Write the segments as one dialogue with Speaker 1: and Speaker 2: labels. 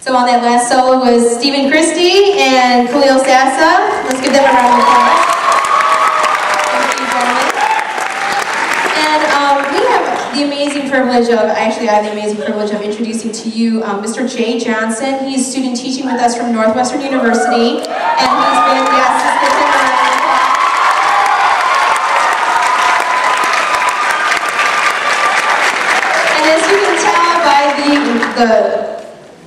Speaker 1: So on that last solo was Steven Cristi and Kahlil Sassa. Let's give them a round of applause. And um, we have the amazing privilege of, actually I have the amazing privilege of introducing to you um, Mr. Jay Johnson. He's student teaching with us from Northwestern University. And he's been, yes. And as you can tell by the, the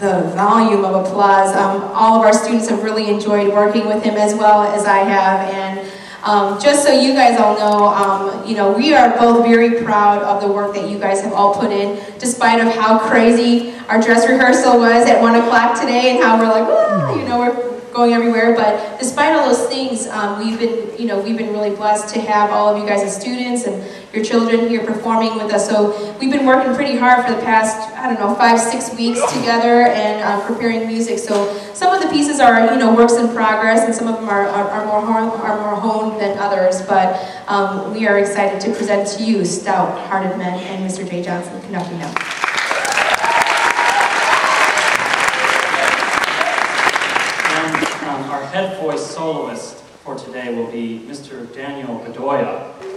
Speaker 1: the volume of applause. Um, all of our students have really enjoyed working with him as well as I have. And um, just so you guys all know, um, you know, we are both very proud of the work that you guys have all put in, despite of how crazy our dress rehearsal was at one o'clock today and how we're like, ah, you know, we're going everywhere. But despite all those things, um, we've been, you know, we've been really blessed to have all of you guys as students and your children here performing with us. So we've been working pretty hard for the past, I don't know, five, six weeks together and uh, preparing music. So some of the pieces are, you know, works in progress and some of them are, are, are more, honed, are more honed than others. But um, we are excited to present to you Stout Hearted Men and Mr. Jay Johnson conducting them.
Speaker 2: Um, our head voice soloist for today will be Mr. Daniel Bedoya.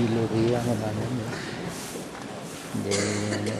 Speaker 3: Y lo digamos a de.